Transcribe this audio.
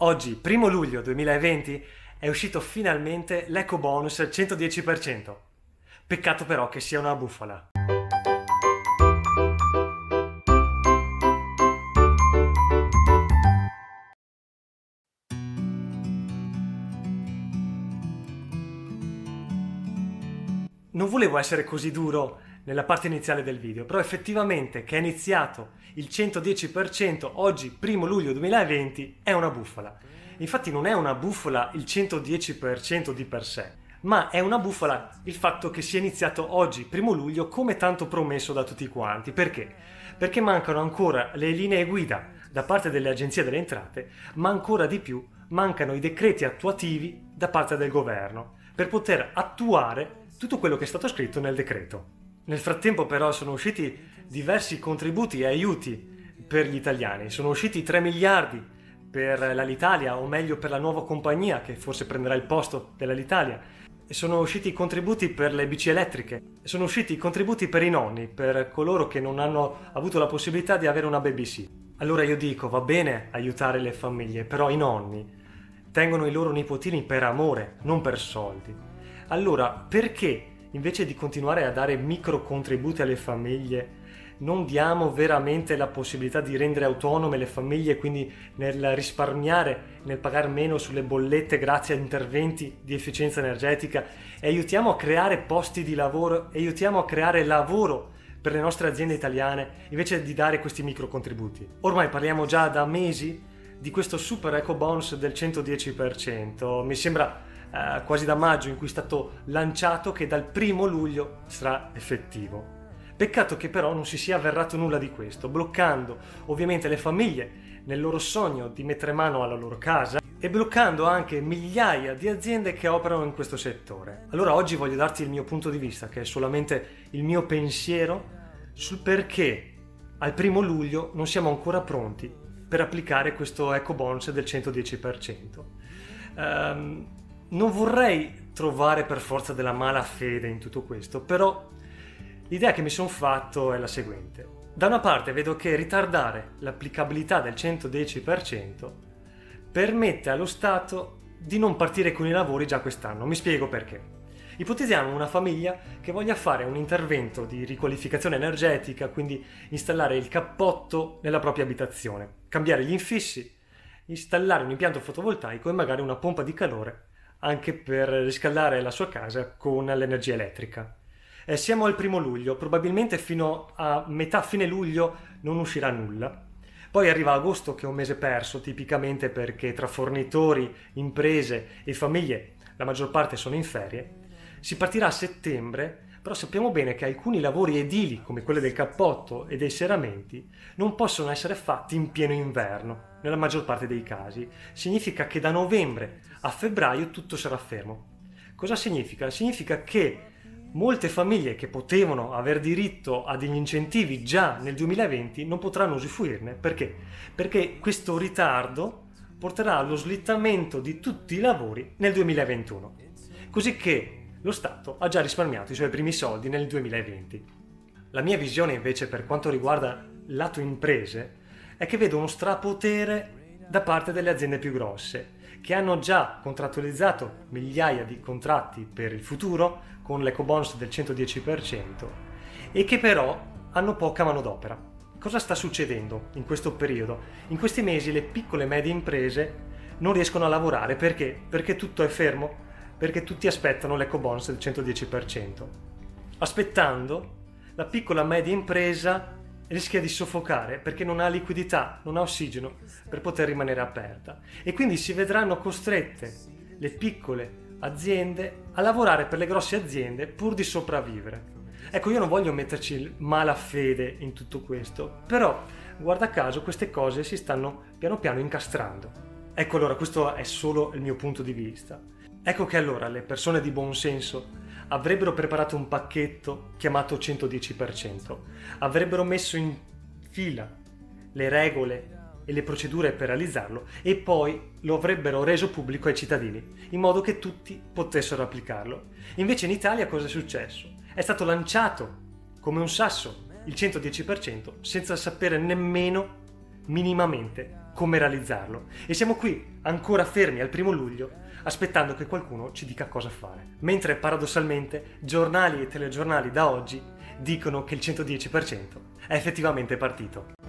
Oggi, primo luglio 2020, è uscito finalmente l'eco bonus al 110%. Peccato però che sia una bufala. Non volevo essere così duro nella parte iniziale del video, però effettivamente che è iniziato il 110% oggi, primo luglio 2020, è una bufala. Infatti non è una bufala il 110% di per sé, ma è una bufala il fatto che sia iniziato oggi, primo luglio, come tanto promesso da tutti quanti. Perché? Perché mancano ancora le linee guida da parte delle agenzie delle entrate, ma ancora di più mancano i decreti attuativi da parte del governo per poter attuare tutto quello che è stato scritto nel decreto. Nel frattempo però sono usciti diversi contributi e aiuti per gli italiani, sono usciti 3 miliardi per l'Alitalia o meglio per la nuova compagnia che forse prenderà il posto dell'Alitalia sono usciti i contributi per le bici elettriche, sono usciti i contributi per i nonni, per coloro che non hanno avuto la possibilità di avere una babysit. Allora io dico, va bene aiutare le famiglie, però i nonni tengono i loro nipotini per amore, non per soldi. Allora, perché invece di continuare a dare micro contributi alle famiglie, non diamo veramente la possibilità di rendere autonome le famiglie, quindi nel risparmiare, nel pagare meno sulle bollette grazie a interventi di efficienza energetica e aiutiamo a creare posti di lavoro, aiutiamo a creare lavoro per le nostre aziende italiane invece di dare questi micro contributi. Ormai parliamo già da mesi di questo super eco bonus del 110%, mi sembra eh, quasi da maggio in cui è stato lanciato che dal primo luglio sarà effettivo. Peccato che però non si sia avverrato nulla di questo, bloccando ovviamente le famiglie nel loro sogno di mettere mano alla loro casa e bloccando anche migliaia di aziende che operano in questo settore. Allora oggi voglio darti il mio punto di vista, che è solamente il mio pensiero sul perché al primo luglio non siamo ancora pronti per applicare questo eco bonus del 110%. Um, non vorrei trovare per forza della mala fede in tutto questo, però l'idea che mi sono fatto è la seguente. Da una parte vedo che ritardare l'applicabilità del 110% permette allo Stato di non partire con i lavori già quest'anno. Mi spiego perché. Ipotizziamo una famiglia che voglia fare un intervento di riqualificazione energetica, quindi installare il cappotto nella propria abitazione, cambiare gli infissi, installare un impianto fotovoltaico e magari una pompa di calore anche per riscaldare la sua casa con l'energia elettrica. Eh, siamo al primo luglio, probabilmente fino a metà fine luglio non uscirà nulla. Poi arriva agosto che è un mese perso, tipicamente perché tra fornitori, imprese e famiglie la maggior parte sono in ferie. Si partirà a settembre, però sappiamo bene che alcuni lavori edili, come quelli del cappotto e dei serramenti, non possono essere fatti in pieno inverno, nella maggior parte dei casi. Significa che da novembre a febbraio tutto sarà fermo. Cosa significa? Significa che molte famiglie che potevano aver diritto a degli incentivi già nel 2020 non potranno usufruirne. Perché? Perché questo ritardo porterà allo slittamento di tutti i lavori nel 2021. Così che lo Stato ha già risparmiato i suoi primi soldi nel 2020. La mia visione invece per quanto riguarda lato imprese è che vedo uno strapotere da parte delle aziende più grosse che hanno già contrattualizzato migliaia di contratti per il futuro con l'ecobonus del 110% e che però hanno poca manodopera. Cosa sta succedendo in questo periodo? In questi mesi le piccole e medie imprese non riescono a lavorare perché? Perché tutto è fermo, perché tutti aspettano l'ecobonus del 110%. Aspettando, la piccola media impresa rischia di soffocare perché non ha liquidità, non ha ossigeno per poter rimanere aperta e quindi si vedranno costrette le piccole aziende a lavorare per le grosse aziende pur di sopravvivere. Ecco, io non voglio metterci malafede in tutto questo, però guarda caso queste cose si stanno piano piano incastrando. Ecco allora, questo è solo il mio punto di vista. Ecco che allora le persone di buon senso avrebbero preparato un pacchetto chiamato 110%, avrebbero messo in fila le regole e le procedure per realizzarlo e poi lo avrebbero reso pubblico ai cittadini, in modo che tutti potessero applicarlo. Invece in Italia cosa è successo? È stato lanciato come un sasso il 110% senza sapere nemmeno minimamente come realizzarlo e siamo qui ancora fermi al primo luglio aspettando che qualcuno ci dica cosa fare. Mentre paradossalmente giornali e telegiornali da oggi dicono che il 110% è effettivamente partito.